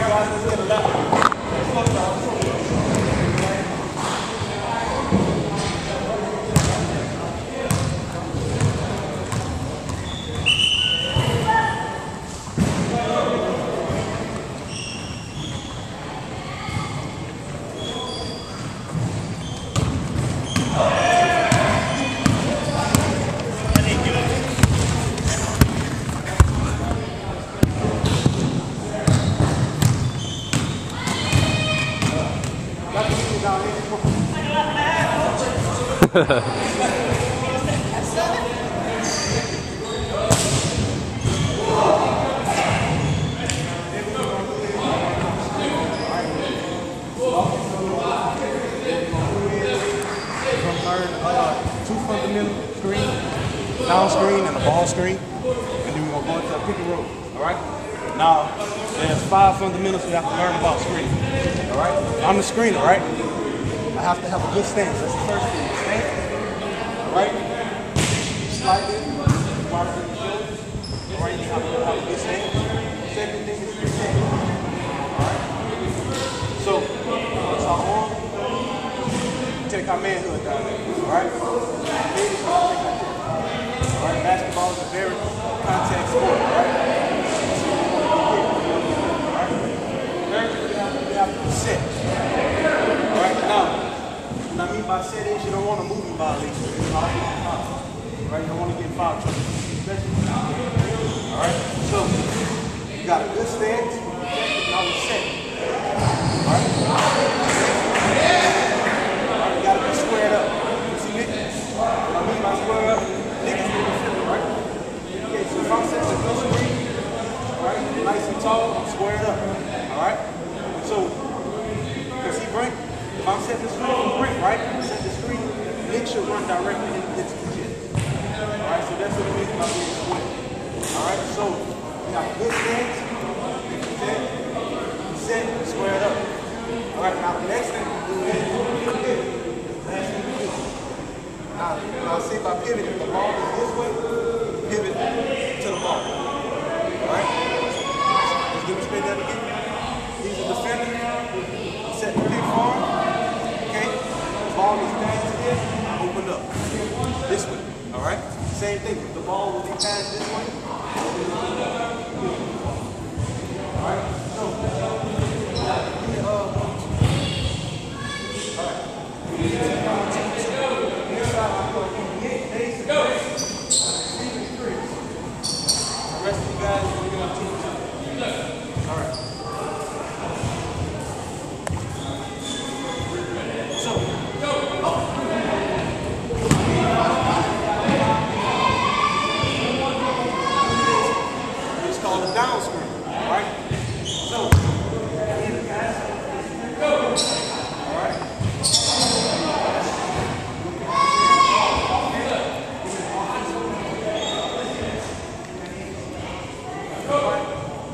right, guys, let's get a left. Let's go, y'all. gonna learn uh, two fundamental screen, down screen and a ball screen, and then we're gonna go into a pick and roll. All right. Now there's five fundamentals we have to learn about screen. All right. I'm the screener, right? I have to have a good stance. That's the first thing. Stance. Right. Slightly. Watch the shoulders. Right. You have to have a good stance. Second thing is your stance. All right. So, what's our arm? take our manhood down there, all right? Ladies, all right, basketball is a very contact sport, all right? All right? Very, you have to, you have to be set. All right, now, what I mean by set is you don't want to move in violation. Right, you don't want to get foul trouble. Especially, all right? So, you got a good stance, now we set. All right? Alright, you gotta be squared up. You see niggas? What I mean by square up, niggas get the feeling, right? Okay, so if I'm setting a good screen, alright, nice and tall, I'm squared up. Alright? So, because he break, if I'm setting the screen from break, right? Set the screen, Nick should run directly into his chest. Alright, so that's what it means by being square. Alright, so you got a good stance, set, set, squared up. Alright, now the next thing we do is last thing we do. Now, now see by pivoting, the ball is this way, pivot to the ball. Alright? Let's demonstrate that again. He's a defender. Set the pick form. Okay? The ball is passed to this, open up. This way. Alright? Same thing. The ball will be passed this way. Alright? So, give me, uh, rest of you guys, we're going to team two. All right. So, it's called a down screen. All right. So, all right.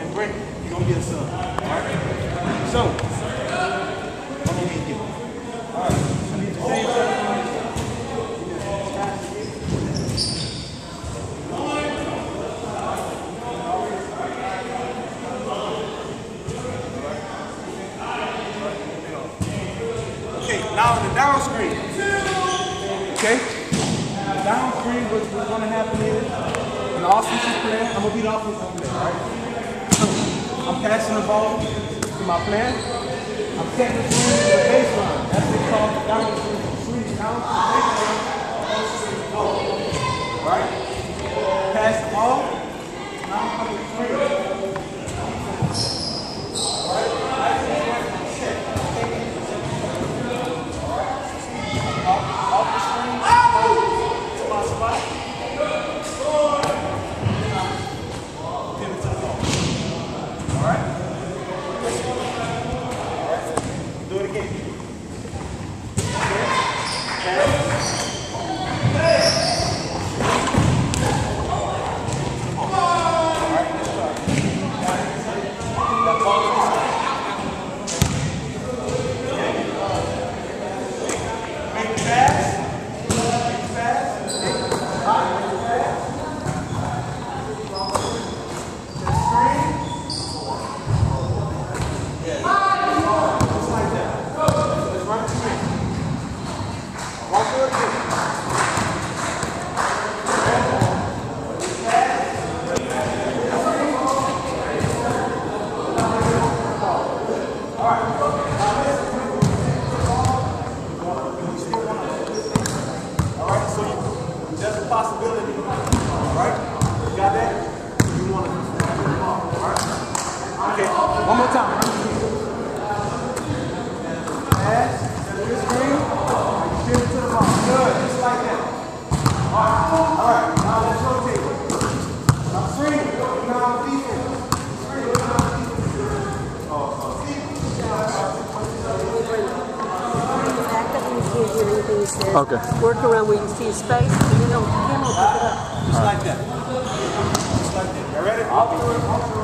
and break, you're gonna get a sub. Alright? So, I'm gonna get you. Alright, I need the same thing. Okay, now in the down screen. Okay? The what's gonna happen is, an offensive player, I'm gonna be the offensive player, alright? I'm passing the ball to my player. I'm setting the screen to the baseline. That's what it's called the down screen. Down to the baseline. Right? Pass the ball. Now I'm coming screen. Alright? Nice and quick. Set. Off, off Okay. Work around where you see a space, and then the camera will pick up. Just like that. Just like that. You ready?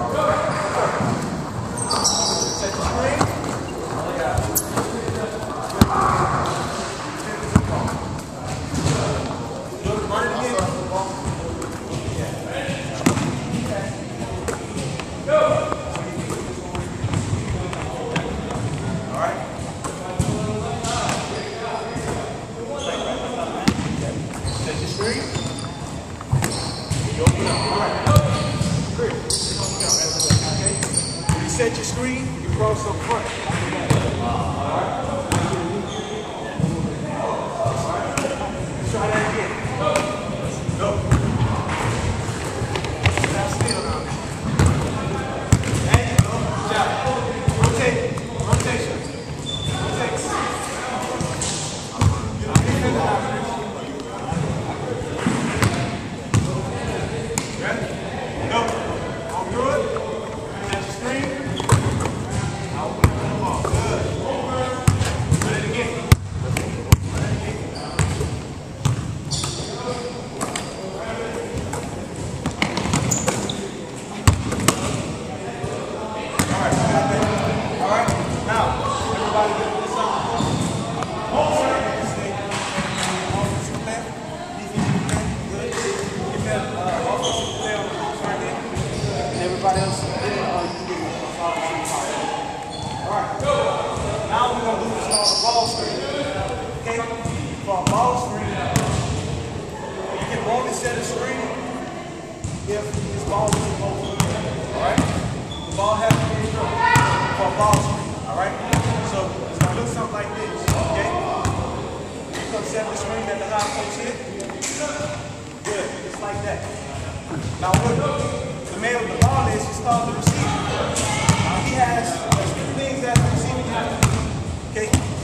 várias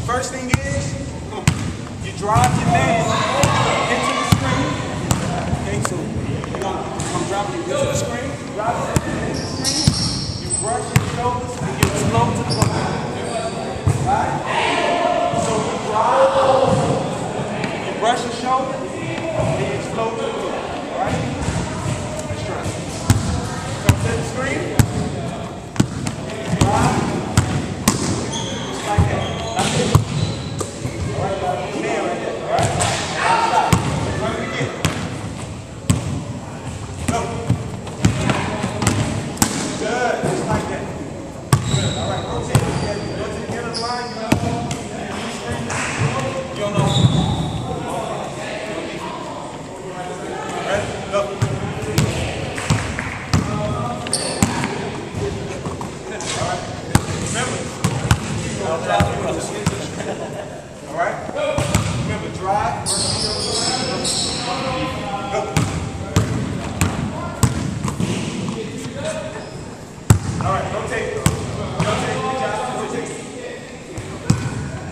First thing is, you drive your man into the screen. Okay, so you know, I'm driving you into the screen, drive into the screen, you brush your shoulders, and get slow to the hook. Right? So you drive, you brush your shoulders, come.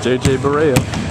JJ Barea.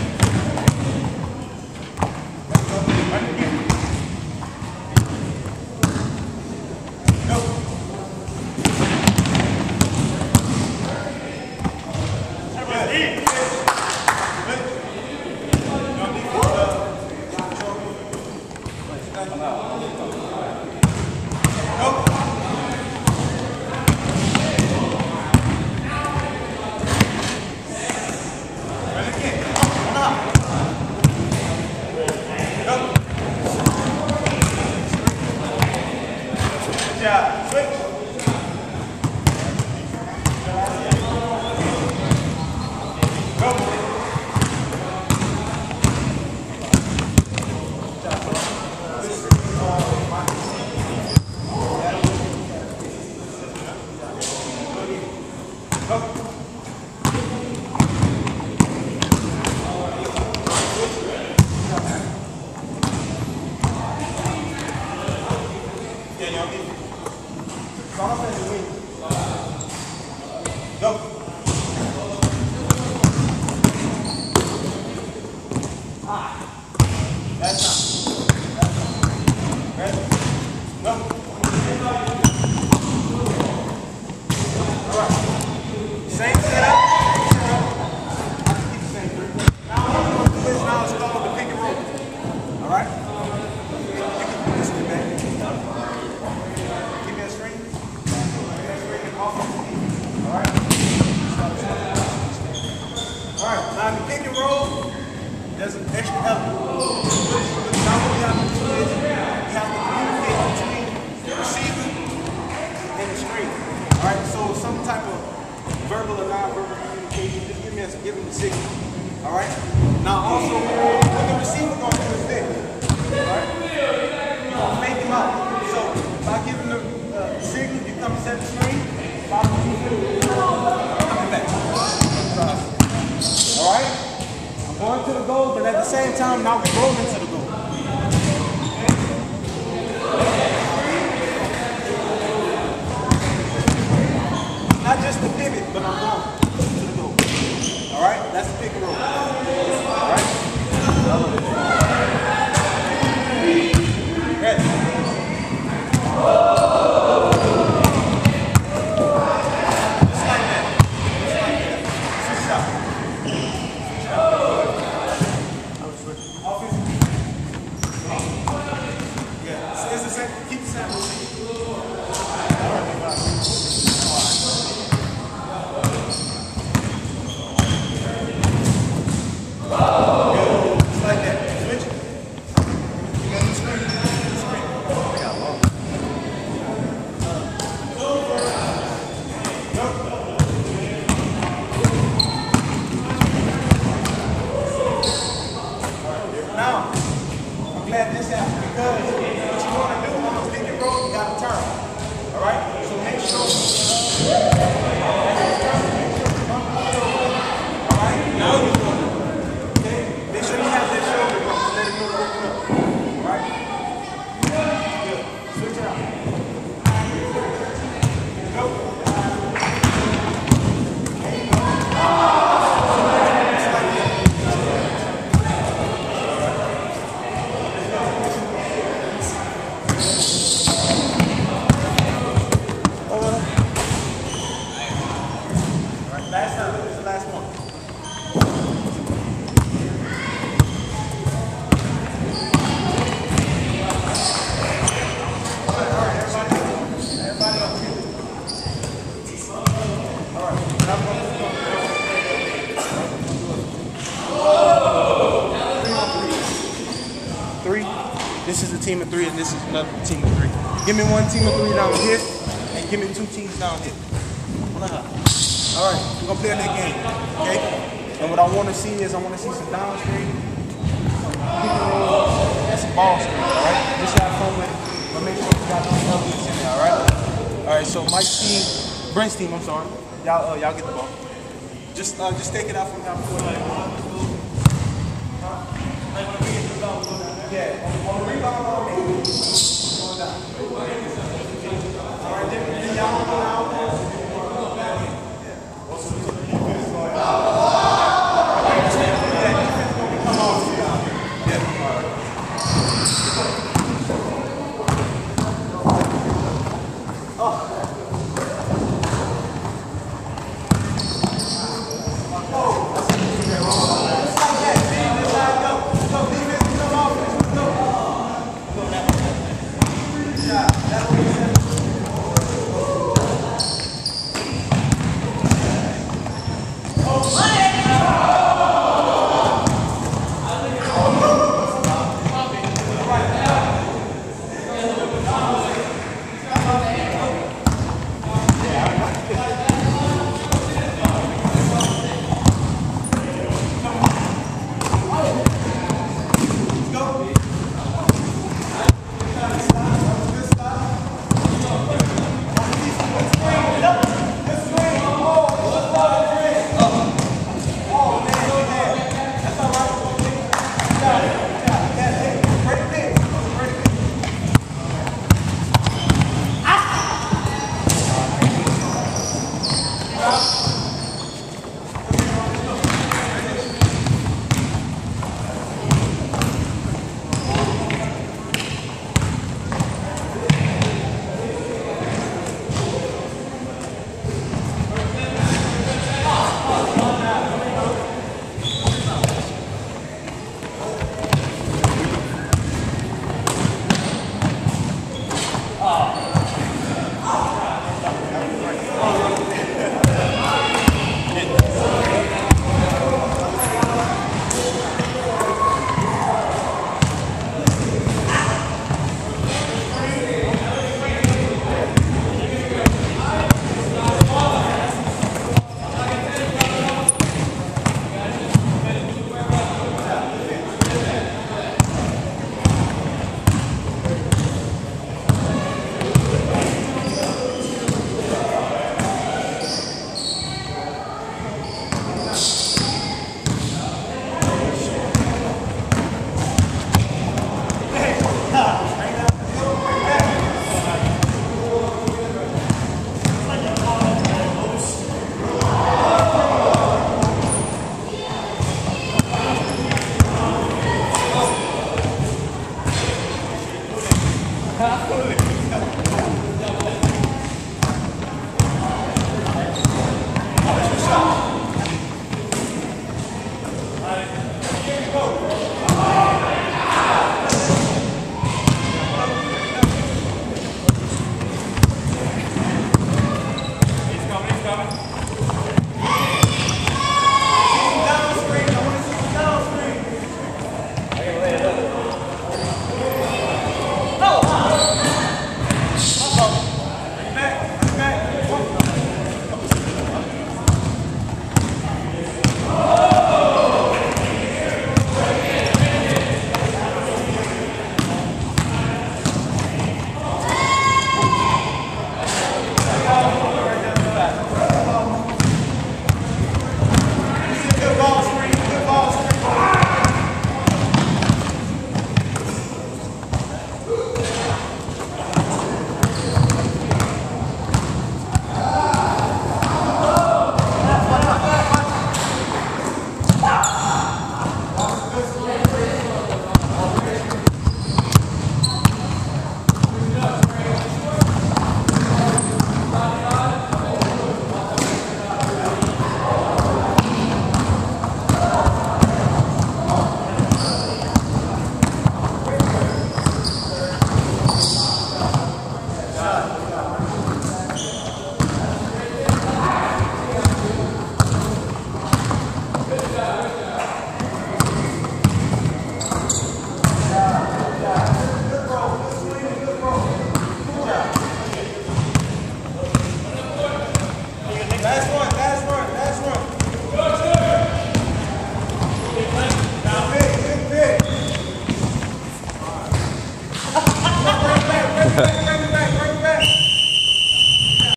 same time, now we're going into the. Thank you. three, and this is another team three. Give me one team of three down here, and give me two teams down here. All right, we're gonna play a little game, okay? And what I want to see is I want to see some down screen, and some ball screen, all right? Just have fun with it, but make sure you got some elements in there, all right? All right, so Mike's team, Brent's team, I'm sorry. Y'all, uh, y'all get the ball. Just, uh, just take it out from down court. Huh? Yeah, on the rebound.